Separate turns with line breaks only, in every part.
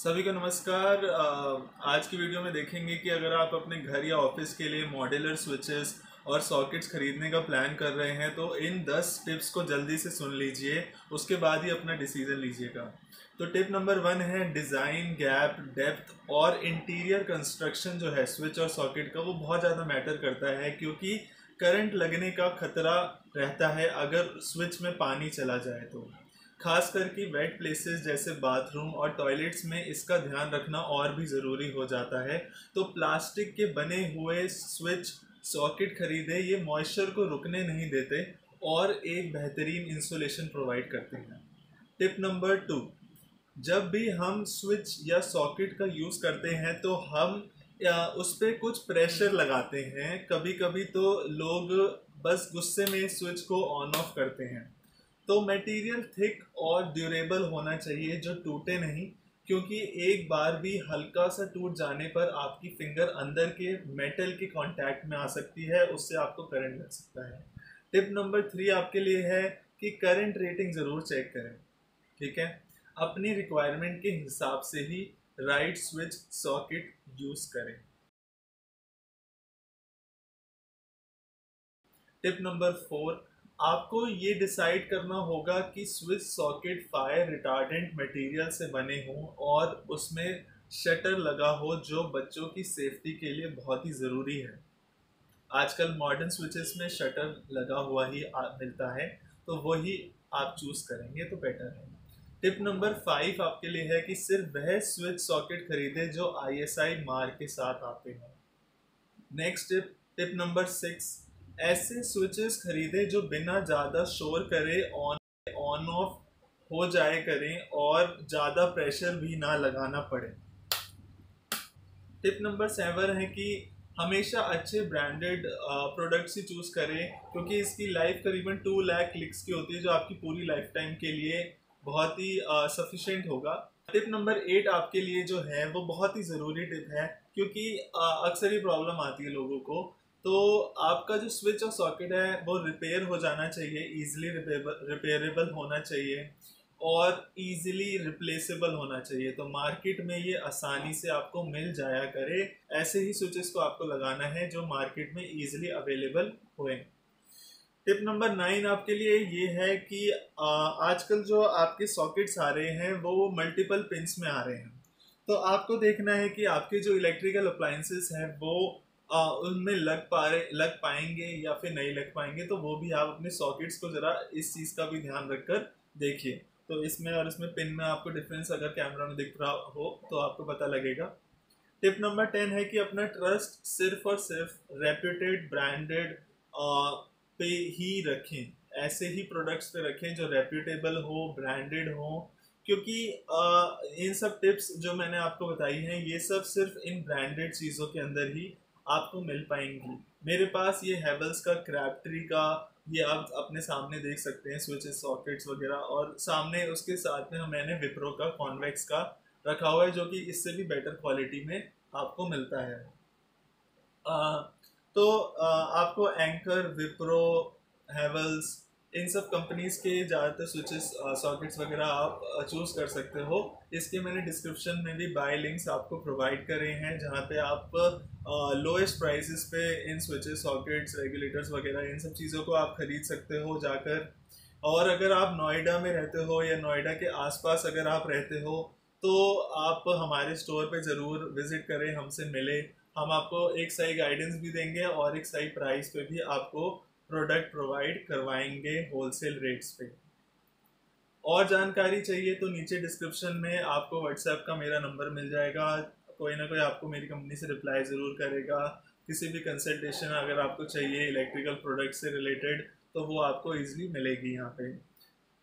सभी को नमस्कार। आज की वीडियो में देखेंगे कि अगर आप अपने घर या ऑफ़िस के लिए मॉड्यूलर स्विचेस और सॉकेट्स खरीदने का प्लान कर रहे हैं तो इन 10 टिप्स को जल्दी से सुन लीजिए, उसके बाद ही अपना डिसीज़न लीजिएगा। तो टिप नंबर वन है, डिज़ाइन गैप, डेप्थ और इंटीरियर कंस्ट्रक्शन जो है, स्विच और सॉकेट का, वो बहुत ज़्यादा मैटर करता है, क्योंकि करंट लगने का खतरा रहता है अगर स्विच में पानी चला जाए तो। खास करके वेट प्लेसेस जैसे बाथरूम और टॉयलेट्स में इसका ध्यान रखना और भी ज़रूरी हो जाता है। तो प्लास्टिक के बने हुए स्विच सॉकेट खरीदे, ये मॉइस्चर को रुकने नहीं देते और एक बेहतरीन इंसुलेशन प्रोवाइड करते हैं। टिप नंबर टू जब भी हम स्विच या सॉकेट का यूज़ करते हैं तो हम, या उस पर कुछ प्रेशर लगाते हैं। कभी कभी तो लोग बस गुस्से में स्विच को ऑन ऑफ़ करते हैं। तो मटेरियल थिक और ड्यूरेबल होना चाहिए, जो टूटे नहीं, क्योंकि एक बार भी हल्का सा टूट जाने पर आपकी फिंगर अंदर के मेटल के कांटेक्ट में आ सकती है, उससे आपको करंट लग सकता है। टिप नंबर थ्री आपके लिए है कि करंट रेटिंग ज़रूर चेक करें, ठीक है? अपनी रिक्वायरमेंट के हिसाब से ही राइट स्विच सॉकेट यूज़ करें। टिप नंबर फोर आपको ये डिसाइड करना होगा कि switch socket fire retardant material से बने हों और उसमें शटर लगा हो जो बच्चों की सेफ्टी के लिए बहुत ही ज़रूरी है। आजकल मॉडर्न स्विचेस में शटर लगा हुआ ही मिलता है तो वही आप चूज़ करेंगे तो बेटर है। टिप नंबर फाइव आपके लिए है कि सिर्फ़ वह स्विच सॉकेट खरीदे जो आईएसआई मार्क के साथ आते हैं। Next tip tip number six ऐसे स्विचेस खरीदें जो बिना ज़्यादा शोर करे ऑन ऑन ऑफ़ हो जाए करें और ज़्यादा प्रेशर भी ना लगाना पड़े। टिप नंबर सेवन है कि हमेशा अच्छे ब्रांडेड प्रोडक्ट्स ही चूज़ करें, क्योंकि इसकी लाइफ करीबन टू लाख क्लिक्स की होती है, जो आपकी पूरी लाइफ टाइम के लिए बहुत ही सफिशेंट होगा। टिप नंबर एट आपके लिए जो है, वो बहुत ही ज़रूरी टिप है, क्योंकि अक्सर ही प्रॉब्लम आती है लोगों को तो आपका जो स्विच और सॉकेट है, वो रिपेयर हो जाना चाहिए इजीली रिपेयरेबल होना चाहिए और इजीली रिप्लेसेबल होना चाहिए। तो मार्केट में ये आसानी से आपको मिल जाया करे। ऐसे ही स्विचेस को आपको लगाना है जो मार्केट में इजीली अवेलेबल हुए। टिप नंबर नाइन आपके लिए ये है कि आजकल जो आपके सॉकेट्स आ रहे हैं, वो मल्टीपल पिंस में आ रहे हैं। तो आपको देखना है कि आपके जो इलेक्ट्रिकल अप्लाइंसेस हैं, वो उनमें लग पा रहे लग पाएँगे या फिर नहीं लग पाएँगे तो वो भी आप अपने सॉकेट्स को ज़रा इस चीज़ का भी ध्यान रखकर देखिए। तो इसमें और इसमें पिन में आपको डिफरेंस अगर कैमरा में दिख रहा हो तो आपको पता लगेगा। टिप नंबर टेन है कि अपना ट्रस्ट सिर्फ़ और सिर्फ़ रेप्यूटेड ब्रांडेड पे ही रखें। ऐसे ही प्रोडक्ट्स पे रखें जो रेप्यूटेबल हो ब्रांडेड हो। क्योंकि आ, इन सब टिप्स जो मैंने आपको बताई हैं ये सब सिर्फ़ इन ब्रांडेड चीज़ों के अंदर ही आपको मिल पाएँगी। मेरे पास ये हैवल्स का क्रैप्ट्री का ये आप अपने सामने देख सकते हैं स्विचेस सॉकेट्स वगैरह। और सामने उसके साथ में मैंने विप्रो का कॉन्वेक्स का रखा हुआ है जो कि इससे भी बेटर क्वालिटी में आपको मिलता है। आ, तो आ, आपको एंकर विप्रो हेवल्स इन सब कंपनीज़ के ज़्यादातर स्विचेस सॉकेट्स वगैरह आप चूज़ कर सकते हो। इसके मैंने डिस्क्रिप्शन में भी बाय लिंक्स आपको प्रोवाइड करे हैं, जहाँ पे आप लोएस्ट प्राइसेस पे इन स्विचेस सॉकेट्स रेगुलेटर्स वगैरह, इन सब चीज़ों को आप ख़रीद सकते हो जाकर। और अगर आप नोएडा में रहते हो या नोएडा के आसपास अगर आप रहते हो तो आप हमारे स्टोर पे ज़रूर विज़िट करें, हमसे मिले। हम आपको एक सही गाइडेंस भी देंगे और एक सही प्राइस पे भी आपको प्रोडक्ट प्रोवाइड करवाएँगे होलसेल रेट्स पे। और जानकारी चाहिए तो नीचे डिस्क्रिप्शन में आपको व्हाट्सएप का मेरा नंबर मिल जाएगा। कोई ना कोई आपको मेरी कंपनी से रिप्लाई ज़रूर करेगा। किसी भी कंसल्टेशन अगर आपको चाहिए इलेक्ट्रिकल प्रोडक्ट से रिलेटेड तो वो आपको ईजिली मिलेगी यहाँ पे।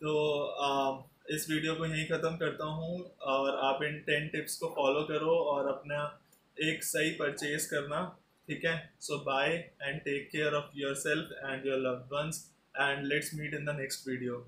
तो आ, इस वीडियो को यहीं ख़त्म करता हूँ और आप इन टेन टिप्स को फॉलो करो और अपना एक सही परचेज करना ठीक है so bye and take care of yourself and your love ones and let's meet in the next video